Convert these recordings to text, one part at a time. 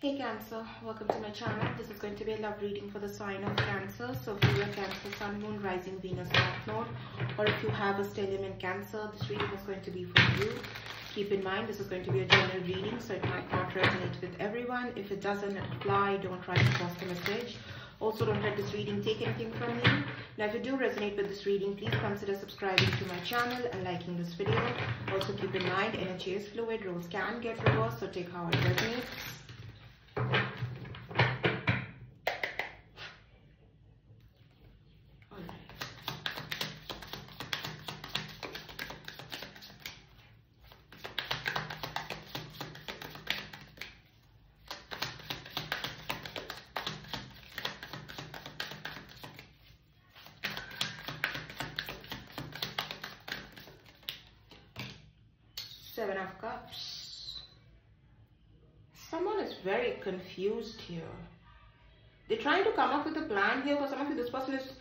Hey Cancer, welcome to my channel. This is going to be a love reading for the sign of Cancer. So if you're Cancer, Sun, Moon, Rising, Venus, North Node, or if you have a stellium in Cancer, this reading is going to be for you. Keep in mind, this is going to be a general reading, so it might not resonate with everyone. If it doesn't apply, don't try to cross the message. Also, don't let this reading take anything from you. Now, if you do resonate with this reading, please consider subscribing to my channel and liking this video. Also, keep in mind, energy is fluid, roles can get reversed, so take how it resonates. Confused here. They're trying to come up with a plan here. For some of you, this person is,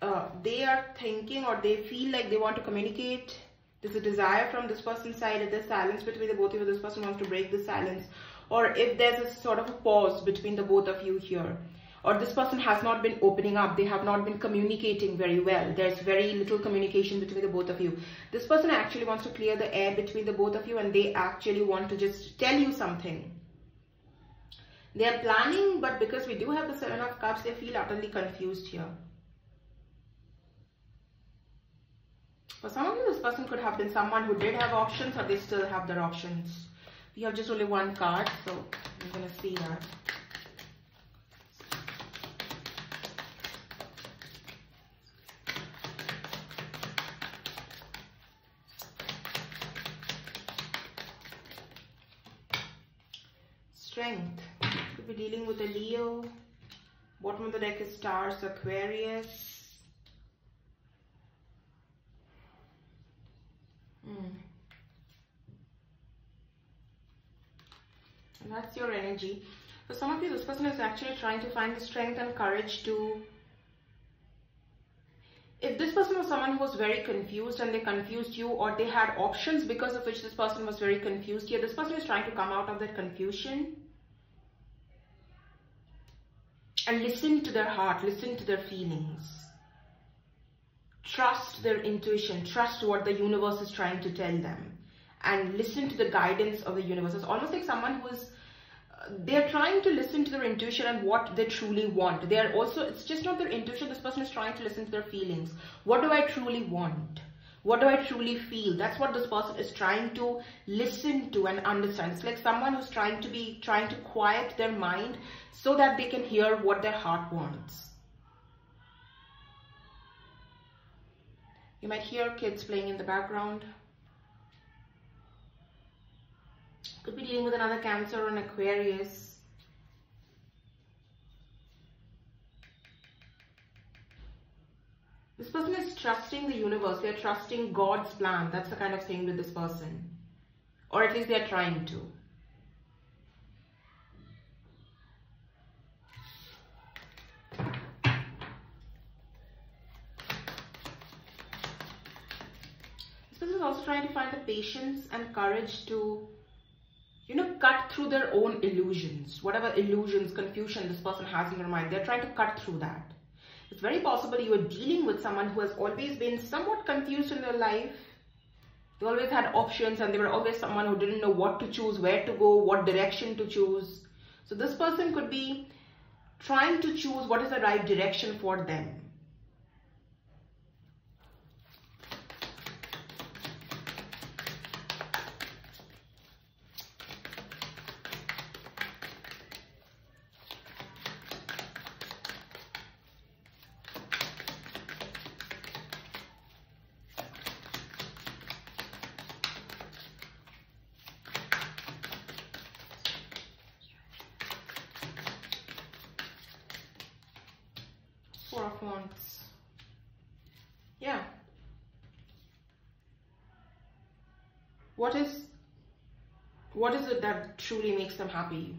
uh, they are thinking or they feel like they want to communicate. There's a desire from this person's side. If there's silence between the both of you, this person wants to break the silence. Or if there's a sort of a pause between the both of you here or this person has not been opening up they have not been communicating very well there's very little communication between the both of you this person actually wants to clear the air between the both of you and they actually want to just tell you something they are planning but because we do have the seven of cups they feel utterly confused here. For some of you this person could have been someone who did have options or they still have their options. We have just only one card so i'm gonna see that. Strength. Be dealing with a Leo. Bottom of the deck is stars, Aquarius. Hmm. And that's your energy. For some of you, this person is actually trying to find the strength and courage to if this person was someone who was very confused and they confused you or they had options because of which this person was very confused here, this person is trying to come out of that confusion and listen to their heart, listen to their feelings. Trust their intuition, trust what the universe is trying to tell them and listen to the guidance of the universe. It's almost like someone who is uh, they're trying to listen to their intuition and what they truly want. They are also, it's just not their intuition. This person is trying to listen to their feelings. What do I truly want? What do I truly feel? That's what this person is trying to listen to and understand. It's like someone who's trying to be, trying to quiet their mind so that they can hear what their heart wants. You might hear kids playing in the background. Could be dealing with another Cancer or an Aquarius. Person is trusting the universe. They're trusting God's plan. That's the kind of thing with this person. Or at least they're trying to. This person is also trying to find the patience and courage to you know, cut through their own illusions, whatever illusions, confusion this person has in their mind. They're trying to cut through that. Very possible you are dealing with someone who has always been somewhat confused in their life. They always had options and they were always someone who didn't know what to choose, where to go, what direction to choose. So this person could be trying to choose what is the right direction for them. Four of Wands. Yeah. What is what is it that truly makes them happy?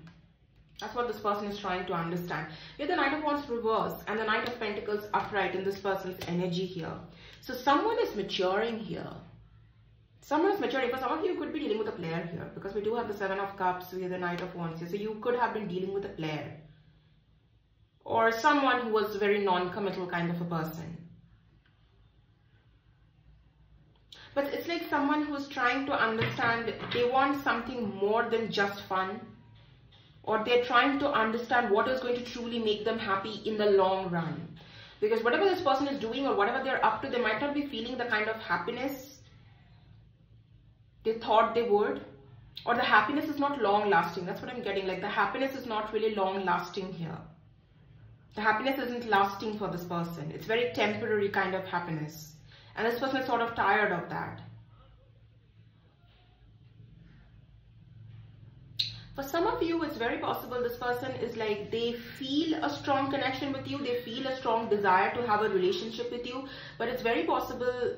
That's what this person is trying to understand. Here the Knight of Wands reversed and the Knight of Pentacles upright in this person's energy here. So someone is maturing here. someone is maturing. For some of you, could be dealing with a player here because we do have the Seven of Cups, we have the Knight of Wands here. So you could have been dealing with a player or someone who was very non-committal kind of a person. But it's like someone who's trying to understand, they want something more than just fun. Or they're trying to understand what is going to truly make them happy in the long run. Because whatever this person is doing or whatever they're up to, they might not be feeling the kind of happiness they thought they would. Or the happiness is not long lasting. That's what I'm getting. Like the happiness is not really long lasting here. The happiness isn't lasting for this person. It's very temporary kind of happiness. And this person is sort of tired of that. For some of you, it's very possible this person is like, they feel a strong connection with you. They feel a strong desire to have a relationship with you. But it's very possible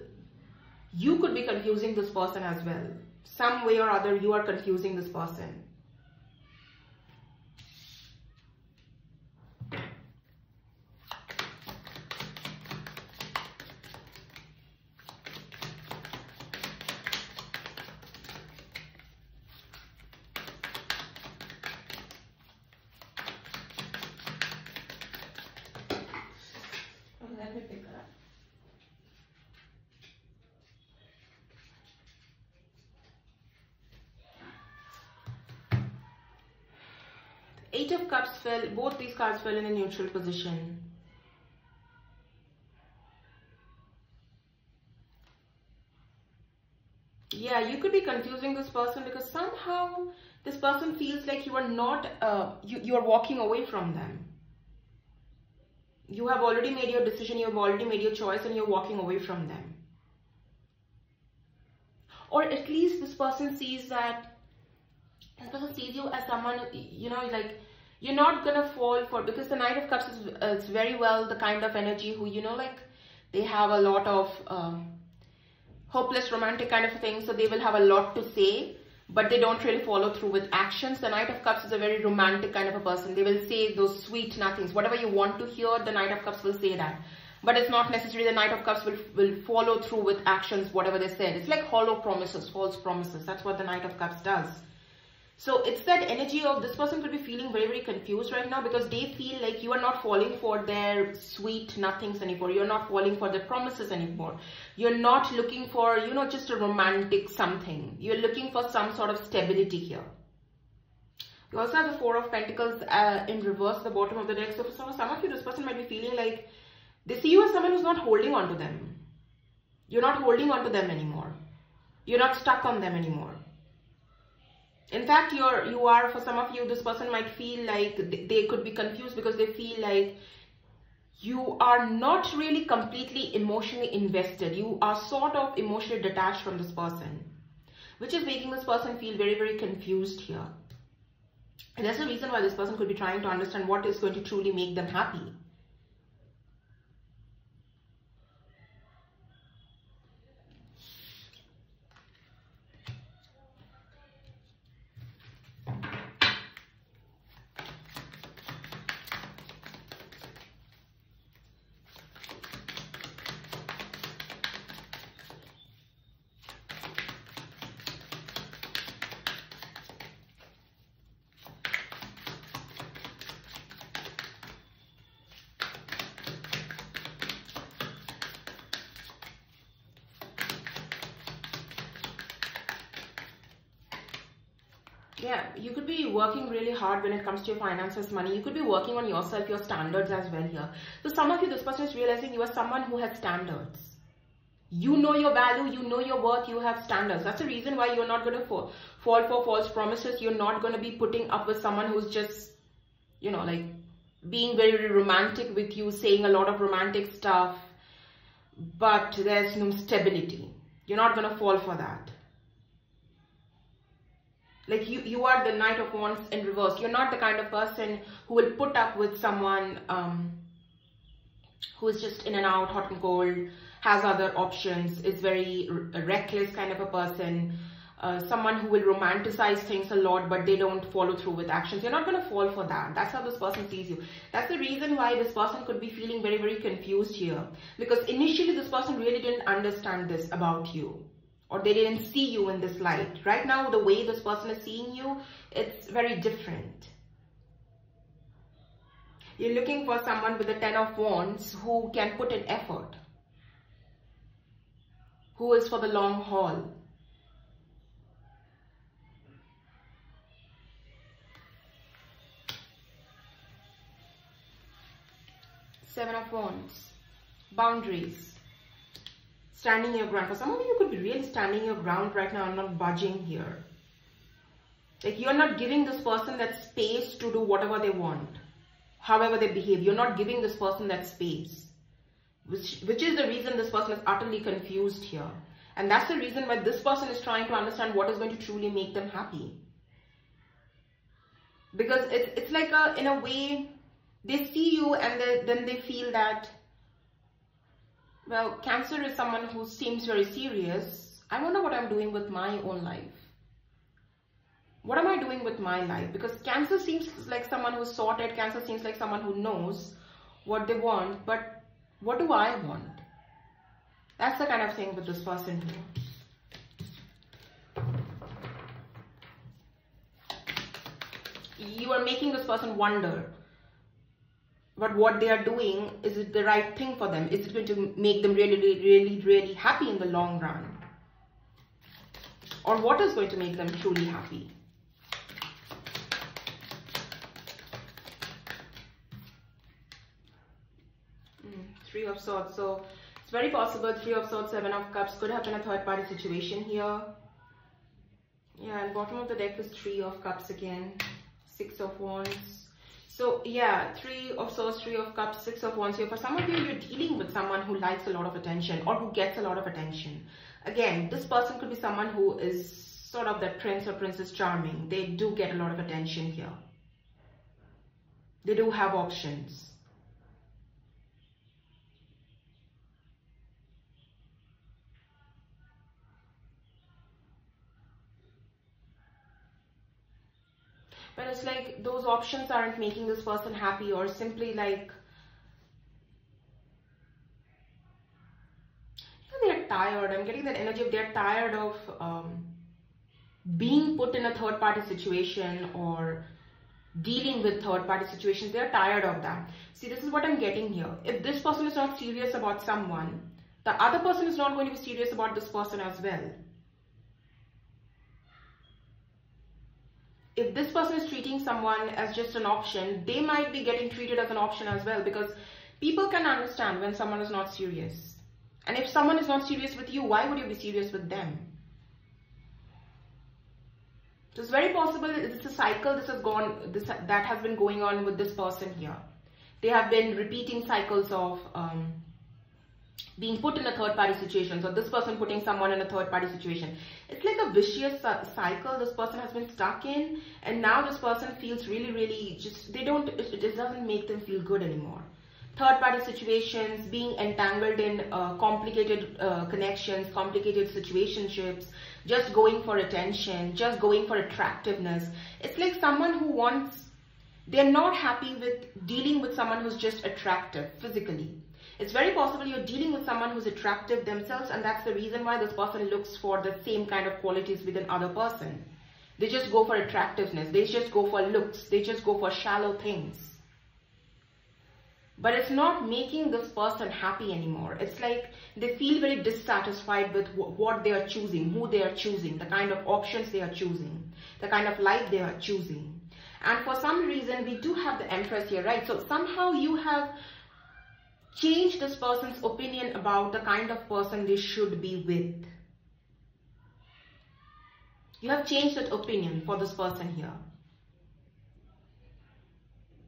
you could be confusing this person as well. Some way or other, you are confusing this person. Eight of Cups fell, both these cards fell in a neutral position. Yeah, you could be confusing this person because somehow this person feels like you are not, uh, you, you are walking away from them. You have already made your decision, you have already made your choice and you're walking away from them. Or at least this person sees that this person sees you as someone, you know, like you're not gonna fall for because the Knight of Cups is, uh, very well the kind of energy who you know like they have a lot of um, hopeless romantic kind of thing, so they will have a lot to say, but they don't really follow through with actions. The Knight of Cups is a very romantic kind of a person. They will say those sweet nothings, whatever you want to hear. The Knight of Cups will say that but it's not necessarily the Knight of Cups will, will follow through with actions, whatever they said. It's like hollow promises, false promises. That's what the Knight of Cups does. So it's that energy of this person could be feeling very, very confused right now because they feel like you are not falling for their sweet nothings anymore. You're not falling for their promises anymore. You're not looking for, you know, just a romantic something. You're looking for some sort of stability here. You also have the Four of Pentacles uh, in reverse, the bottom of the deck. So for some, some of you, this person might be feeling like they see you as someone who's not holding on to them. You're not holding on to them anymore. You're not stuck on them anymore in fact you're you are for some of you this person might feel like they could be confused because they feel like you are not really completely emotionally invested. You are sort of emotionally detached from this person which is making this person feel very very confused here. And that's the reason why this person could be trying to understand what is going to truly make them happy it comes to your finances money you could be working on yourself your standards as well here. So some of you this person is realizing you are someone who has standards. You know your value you know your worth you have standards. That's the reason why you're not going to fall, fall for false promises. You're not going to be putting up with someone who's just you know like being very romantic with you saying a lot of romantic stuff. But there's no stability. You're not going to fall for that like you you are the knight of wands in reverse. You're not the kind of person who will put up with someone um who is just in and out hot and cold has other options is very reckless kind of a person uh, someone who will romanticize things a lot but they don't follow through with actions. You're not going to fall for that. That's how this person sees you. That's the reason why this person could be feeling very very confused here. Because initially this person really didn't understand this about you or they didn't see you in this light. Right now, the way this person is seeing you, it's very different. You're looking for someone with the Ten of Wands who can put in effort, who is for the long haul. Seven of Wands, boundaries standing your ground. For some of you, you could be really standing your ground right now and not budging here. Like you're not giving this person that space to do whatever they want, however they behave. You're not giving this person that space, which, which is the reason this person is utterly confused here. And that's the reason why this person is trying to understand what is going to truly make them happy. Because it's, it's like a, in a way, they see you and they, then they feel that well, Cancer is someone who seems very serious. I wonder what I'm doing with my own life. What am I doing with my life? Because Cancer seems like someone who's sorted. Cancer seems like someone who knows what they want. But what do I want? That's the kind of thing with this person. You are making this person wonder but what they are doing, is it the right thing for them? Is it going to make them really, really, really, happy in the long run? Or what is going to make them truly happy? Mm, three of Swords. So it's very possible Three of Swords, Seven of Cups could have been a third party situation here. Yeah, and bottom of the deck is Three of Cups again. Six of Wands. So yeah, three of swords, three of cups, six of wands here. For some of you, you're dealing with someone who likes a lot of attention or who gets a lot of attention. Again, this person could be someone who is sort of that prince or princess charming. They do get a lot of attention here. They do have options. But it's like those options aren't making this person happy or simply like they're tired. I'm getting that energy of they're tired of um, being put in a third party situation or dealing with third party situations. They're tired of that. See this is what i'm getting here. If this person is not serious about someone the other person is not going to be serious about this person as well if this person is treating someone as just an option, they might be getting treated as an option as well because people can understand when someone is not serious. And if someone is not serious with you, why would you be serious with them? So it's very possible it's a cycle this has gone this that has been going on with this person here. They have been repeating cycles of um, being put in a third party situation. So this person putting someone in a third party situation. It's like a vicious cycle this person has been stuck in. And now this person feels really, really just, they don't, it just doesn't make them feel good anymore. Third party situations, being entangled in uh, complicated uh, connections, complicated situationships, just going for attention, just going for attractiveness. It's like someone who wants, they're not happy with dealing with someone who's just attractive physically it's very possible you're dealing with someone who's attractive themselves and that's the reason why this person looks for the same kind of qualities with another person. They just go for attractiveness. They just go for looks. They just go for shallow things. But it's not making this person happy anymore. It's like they feel very dissatisfied with what they are choosing, who they are choosing, the kind of options they are choosing, the kind of life they are choosing. And for some reason, we do have the Empress here, right? So somehow you have change this person's opinion about the kind of person they should be with. You have changed that opinion for this person here.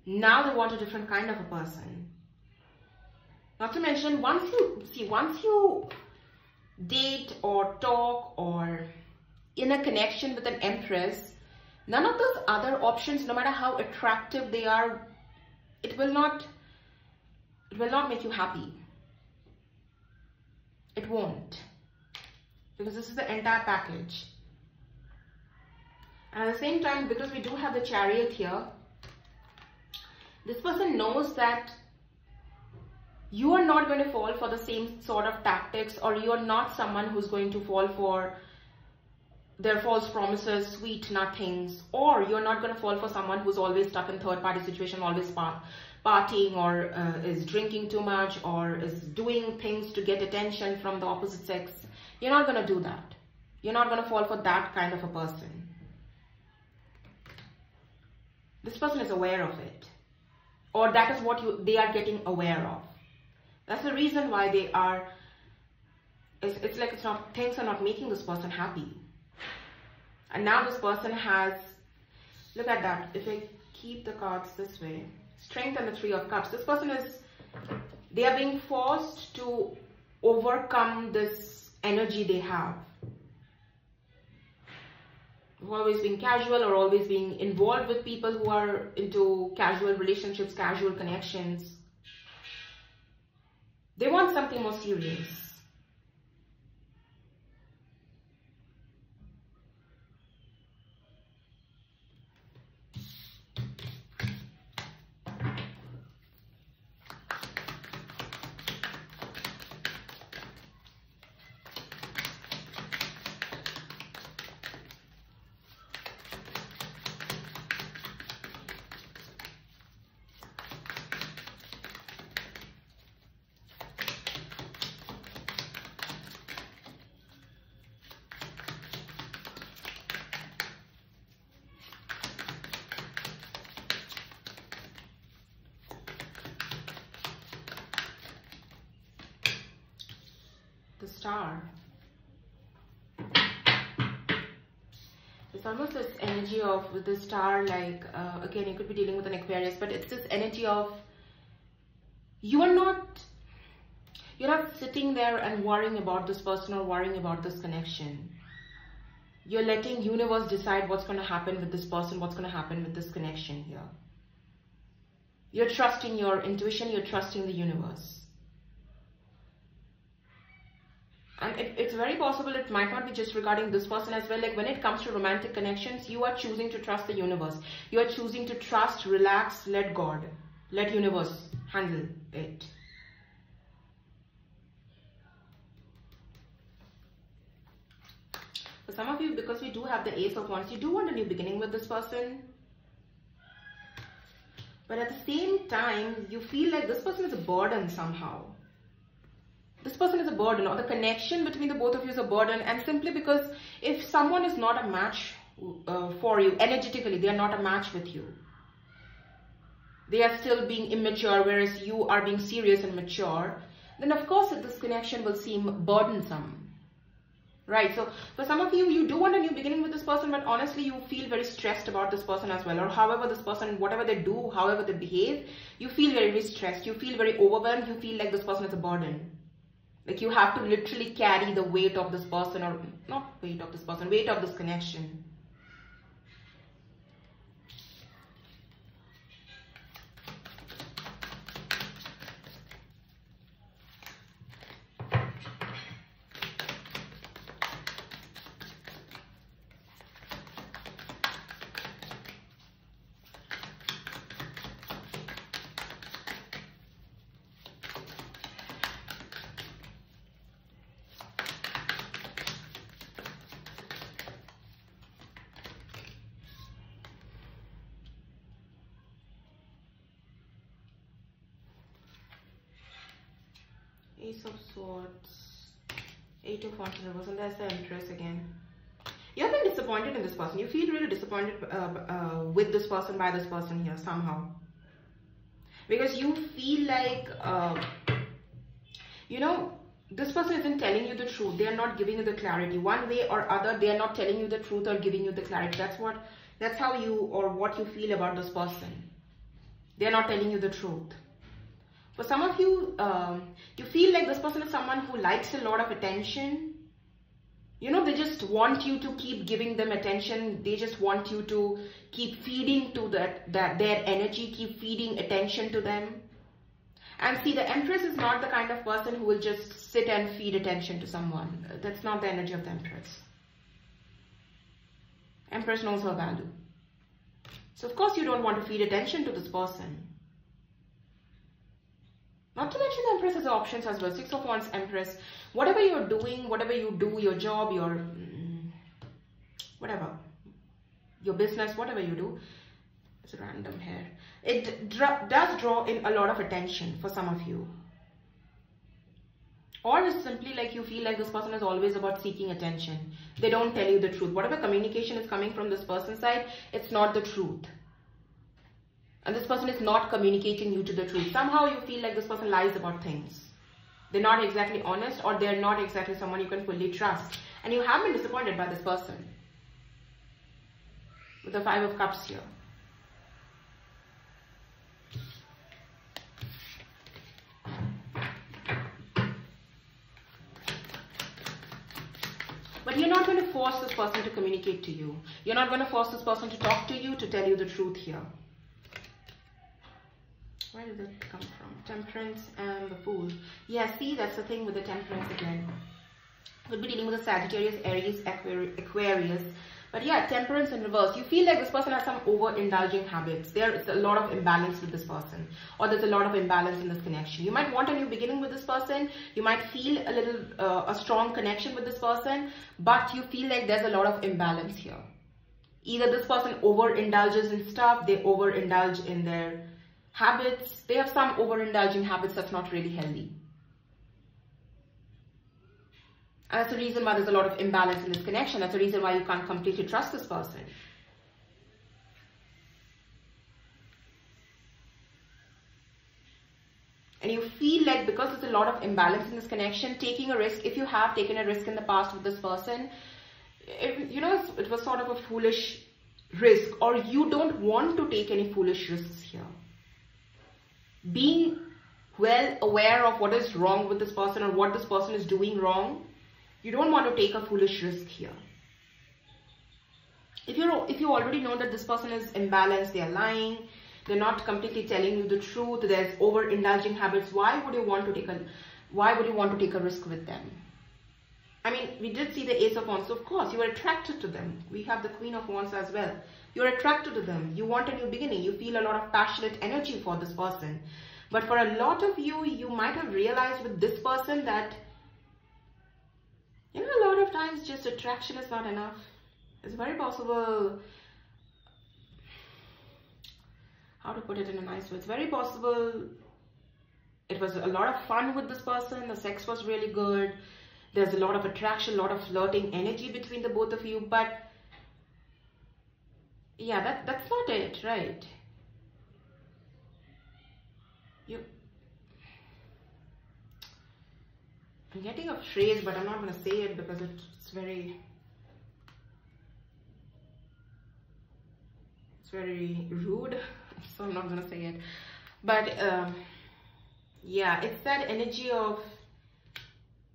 Now they want a different kind of a person. Not to mention, once you, see, once you date or talk or in a connection with an empress, none of those other options, no matter how attractive they are, it will not it will not make you happy. It won't. Because this is the entire package. And at the same time, because we do have the chariot here, this person knows that you are not going to fall for the same sort of tactics or you're not someone who's going to fall for their false promises, sweet nothings, or you're not going to fall for someone who's always stuck in third party situation, always partying or uh, is drinking too much or is doing things to get attention from the opposite sex. You're not going to do that. You're not going to fall for that kind of a person. This person is aware of it. Or that is what you, they are getting aware of. That's the reason why they are, it's, it's like it's not, things are not making this person happy. And now this person has, look at that. If keep the cards this way, strength and the three of cups. This person is, they are being forced to overcome this energy they have. Always being casual or always being involved with people who are into casual relationships, casual connections. They want something more serious. The star. It's almost this energy of with the star, like uh, again, you could be dealing with an Aquarius, but it's this energy of you are not you're not sitting there and worrying about this person or worrying about this connection. You're letting universe decide what's going to happen with this person, what's going to happen with this connection here. You're trusting your intuition, you're trusting the universe. And it, it's very possible it might not be just regarding this person as well. Like when it comes to romantic connections you are choosing to trust the universe. You are choosing to trust relax let god let universe handle it. For some of you because we do have the ace of wands you do want a new beginning with this person. But at the same time you feel like this person is a burden somehow this person is a burden or the connection between the both of you is a burden and simply because if someone is not a match uh, for you energetically they are not a match with you. They are still being immature whereas you are being serious and mature then of course this connection will seem burdensome. Right so for some of you you do want a new beginning with this person but honestly you feel very stressed about this person as well or however this person whatever they do however they behave you feel very, very stressed you feel very overwhelmed you feel like this person is a burden like you have to literally carry the weight of this person or not weight of this person, weight of this connection. Ace of Swords, Eight of Reverse, and there's the Empress again. You've been disappointed in this person. You feel really disappointed uh, uh, with this person, by this person here, somehow. Because you feel like, uh, you know, this person isn't telling you the truth. They are not giving you the clarity. One way or other, they are not telling you the truth or giving you the clarity. That's what, that's how you or what you feel about this person. They are not telling you the truth. For some of you, um, you feel like this person is someone who likes a lot of attention. You know, they just want you to keep giving them attention. They just want you to keep feeding to that, that their energy, keep feeding attention to them. And see, the Empress is not the kind of person who will just sit and feed attention to someone. That's not the energy of the Empress. Empress knows her value. So of course you don't want to feed attention to this person. Not to mention the Empress has options as well. Six of Wands, Empress. Whatever you're doing, whatever you do, your job, your mm, whatever, your business, whatever you do, it's random here. It does draw in a lot of attention for some of you. Or it's simply like you feel like this person is always about seeking attention. They don't tell you the truth. Whatever communication is coming from this person's side, it's not the truth and this person is not communicating you to the truth. Somehow you feel like this person lies about things. They're not exactly honest or they're not exactly someone you can fully trust. And you have been disappointed by this person. With the Five of Cups here. But you're not going to force this person to communicate to you. You're not going to force this person to talk to you, to tell you the truth here. Where did it come from? Temperance and the Fool. Yeah, see, that's the thing with the Temperance again. Could be dealing with a Sagittarius, Aries, Aquarius. But yeah, temperance in reverse. You feel like this person has some overindulging habits. There is a lot of imbalance with this person. Or there's a lot of imbalance in this connection. You might want a new beginning with this person. You might feel a little, uh, a strong connection with this person. But you feel like there's a lot of imbalance here. Either this person overindulges in stuff. They overindulge in their habits, they have some overindulging habits that's not really healthy. And that's the reason why there's a lot of imbalance in this connection. That's the reason why you can't completely trust this person. And you feel like because there's a lot of imbalance in this connection, taking a risk, if you have taken a risk in the past with this person, it, you know, it was sort of a foolish risk or you don't want to take any foolish risks here being well aware of what is wrong with this person or what this person is doing wrong, you don't want to take a foolish risk here. If you if you already know that this person is imbalanced, they are lying, they're not completely telling you the truth, there's overindulging habits, why would you want to take a why would you want to take a risk with them? I mean, we did see the Ace of Wands, so of course, you are attracted to them. We have the Queen of Wands as well. You're attracted to them. You want a new beginning. You feel a lot of passionate energy for this person. But for a lot of you, you might have realized with this person that, you know, a lot of times just attraction is not enough. It's very possible, how to put it in a nice way, it's very possible it was a lot of fun with this person, the sex was really good, there's a lot of attraction, a lot of flirting energy between the both of you, but yeah, that, that's not it, right? You, I'm getting a phrase, but I'm not going to say it because it's very, it's very rude, so I'm not going to say it. But um, yeah, it's that energy of,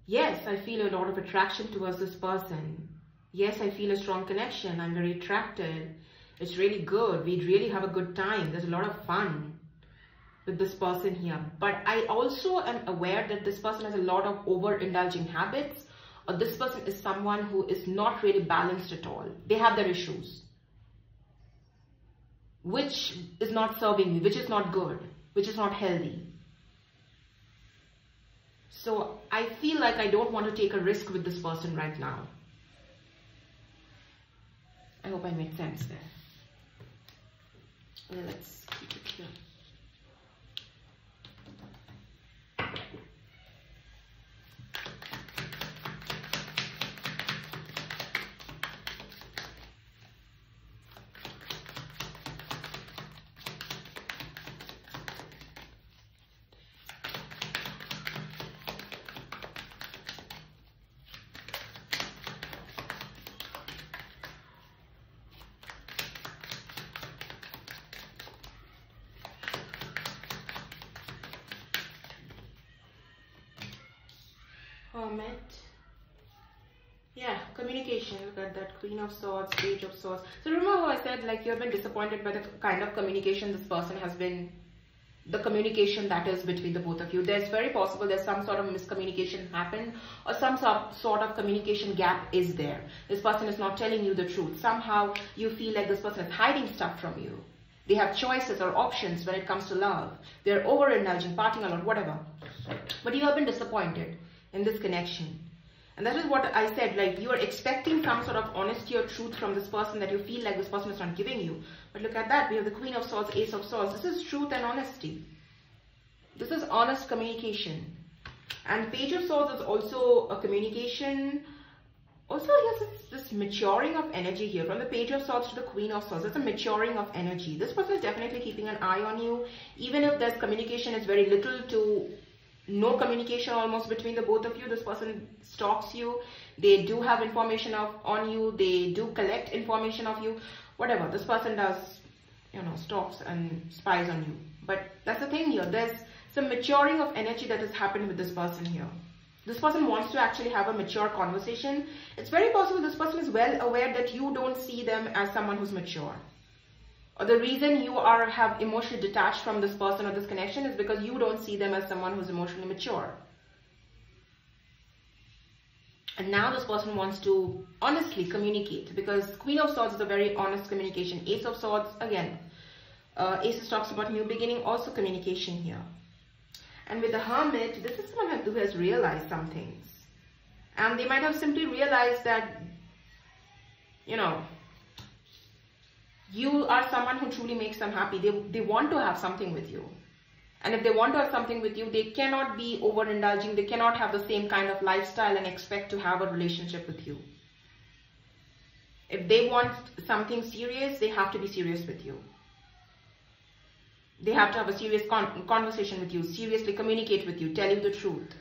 yes, I feel a lot of attraction towards this person. Yes, I feel a strong connection. I'm very attracted it's really good. We really have a good time. There's a lot of fun with this person here. But I also am aware that this person has a lot of overindulging habits or this person is someone who is not really balanced at all. They have their issues. Which is not serving me, which is not good, which is not healthy. So I feel like I don't want to take a risk with this person right now. I hope I made sense there let's keep it here. Hermit. Yeah, communication. Look at that Queen of Swords, Page of Swords. So remember how I said like you have been disappointed by the kind of communication this person has been, the communication that is between the both of you. There's very possible there's some sort of miscommunication happened or some sort of communication gap is there. This person is not telling you the truth. Somehow you feel like this person is hiding stuff from you. They have choices or options when it comes to love. They're overindulging, partying a lot, whatever. But you have been disappointed in this connection. And that is what I said, like you are expecting some sort of honesty or truth from this person that you feel like this person is not giving you. But look at that, we have the Queen of Swords, Ace of Swords. This is truth and honesty. This is honest communication. And Page of Swords is also a communication. Also, yes, it's this maturing of energy here. From the Page of Swords to the Queen of Swords, it's a maturing of energy. This person is definitely keeping an eye on you. Even if there's communication is very little to no communication almost between the both of you. This person stalks you. They do have information of on you. They do collect information of you. Whatever. This person does, you know, stalks and spies on you. But that's the thing here. There's some maturing of energy that has happened with this person here. This person wants to actually have a mature conversation. It's very possible this person is well aware that you don't see them as someone who's mature or the reason you are have emotionally detached from this person or this connection is because you don't see them as someone who's emotionally mature. And now this person wants to honestly communicate because Queen of Swords is a very honest communication. Ace of Swords, again, uh, Aces talks about new beginning, also communication here. And with the Hermit, this is someone who has realized some things. And they might have simply realized that, you know, you are someone who truly makes them happy. They, they want to have something with you. And if they want to have something with you, they cannot be overindulging. They cannot have the same kind of lifestyle and expect to have a relationship with you. If they want something serious, they have to be serious with you. They have to have a serious con conversation with you, seriously communicate with you, tell you the truth.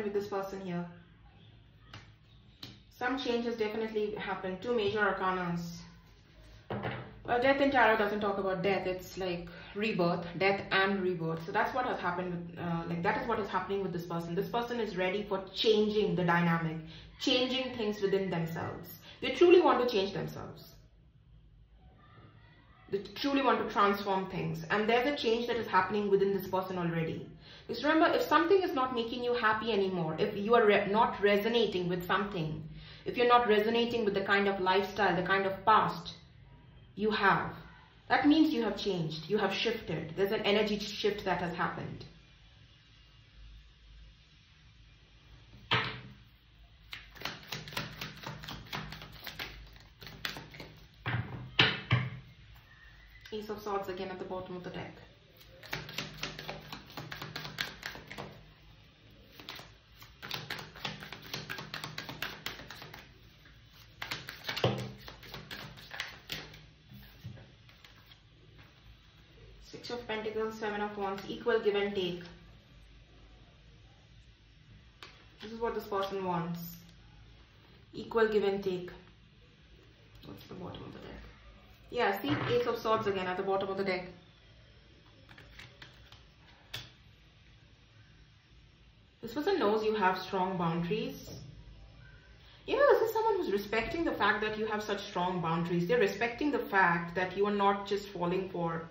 Happened with this person here. Some change has definitely happened. Two major arcanas. Well, death in tarot doesn't talk about death. It's like rebirth, death and rebirth. So that's what has happened. With, uh, like that is what is happening with this person. This person is ready for changing the dynamic, changing things within themselves. They truly want to change themselves. They truly want to transform things. And there's a change that is happening within this person already. Because remember, if something is not making you happy anymore, if you are re not resonating with something, if you're not resonating with the kind of lifestyle, the kind of past you have, that means you have changed, you have shifted. There's an energy shift that has happened. Ace of Swords again at the bottom of the deck. Of Pentacles, Seven of Wands, equal give and take. This is what this person wants. Equal give and take. What's the bottom of the deck? Yeah, see Ace of Swords again at the bottom of the deck. This person knows you have strong boundaries. You know, this is someone who's respecting the fact that you have such strong boundaries. They're respecting the fact that you are not just falling for...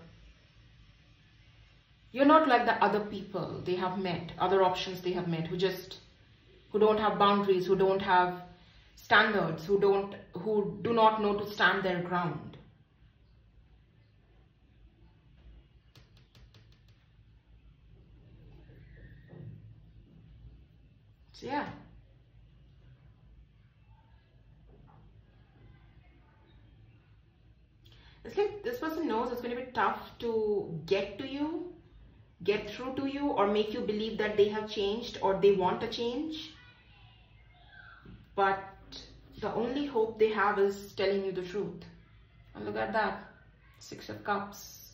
You're not like the other people they have met, other options they have met, who just, who don't have boundaries, who don't have standards, who don't, who do not know to stand their ground. So yeah. It's like this person knows it's going to be tough to get to you, get through to you, or make you believe that they have changed or they want a change. But the only hope they have is telling you the truth. And look at that. Six of Cups.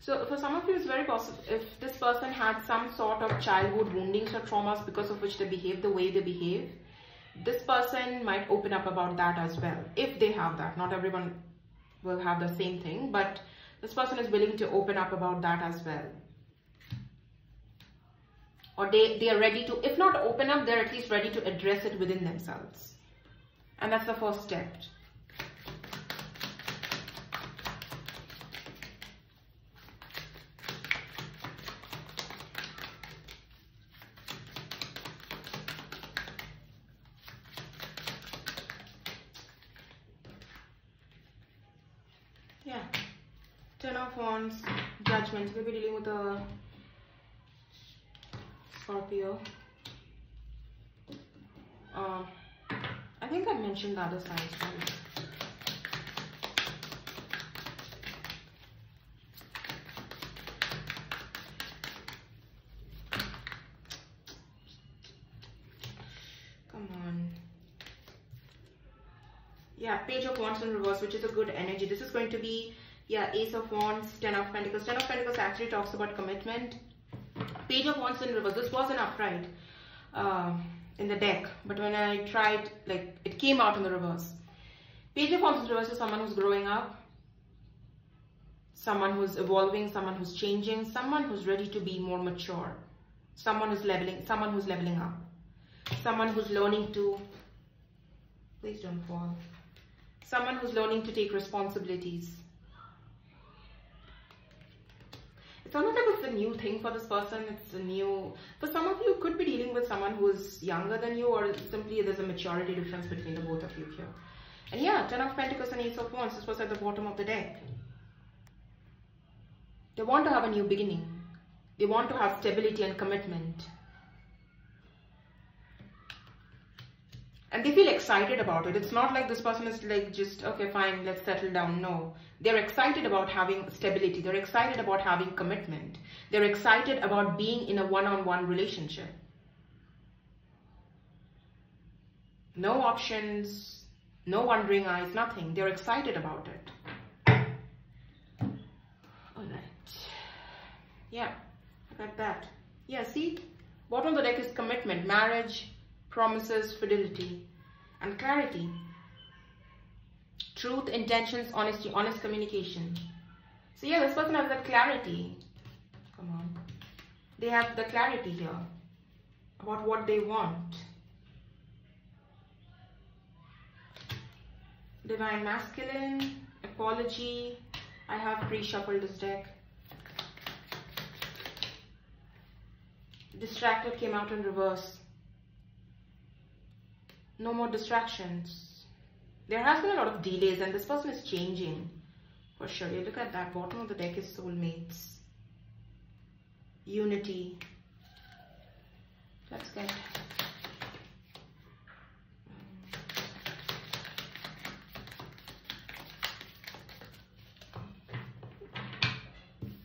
So for some of you, it's very possible if this person had some sort of childhood woundings or traumas because of which they behave the way they behave, this person might open up about that as well. If they have that, not everyone will have the same thing, but this person is willing to open up about that as well or they, they are ready to, if not open up, they're at least ready to address it within themselves. And that's the first step. Yeah ten of wands judgment. We'll be dealing with a scorpio. Uh, i think i mentioned the other signs. Right yeah page of wands in reverse which is a good energy. This is going to be yeah ace of wands ten of pentacles. Ten of pentacles actually talks about commitment. Page of wands in reverse. This was an upright uh, in the deck. But when i tried like it came out in the reverse. Page of wands in reverse is someone who's growing up someone who's evolving someone who's changing someone who's ready to be more mature someone who's leveling someone who's leveling up someone who's learning to please don't fall someone who's learning to take responsibilities. It's of like it's a new thing for this person. It's a new, for some of you, could be dealing with someone who is younger than you or simply there's a maturity difference between the both of you here. And yeah, Ten of Pentacles and Ace of Wands, this was at the bottom of the deck. They want to have a new beginning. They want to have stability and commitment. and they feel excited about it. It's not like this person is like just, okay, fine, let's settle down. No, they're excited about having stability. They're excited about having commitment. They're excited about being in a one-on-one -on -one relationship. No options, no wandering eyes, nothing. They're excited about it. All right. Yeah, like that. Yeah, see, bottom of the deck is commitment, marriage, promises, fidelity, and clarity. Truth, intentions, honesty, honest communication. So yeah, this person has that clarity. Come on. They have the clarity here about what they want. Divine Masculine, Apology. I have pre-shuffled this deck. Distracted came out in reverse no more distractions. There has been a lot of delays and this person is changing for sure. You look at that bottom of the deck is soulmates. Unity. Let's get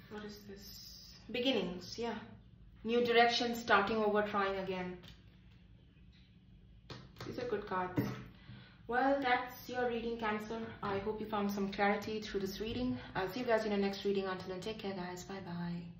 what is this? Beginnings, yeah. New direction, starting over, trying again. These are good cards. Well, that's your reading, Cancer. I hope you found some clarity through this reading. I'll see you guys in the next reading. Until then, take care, guys. Bye-bye.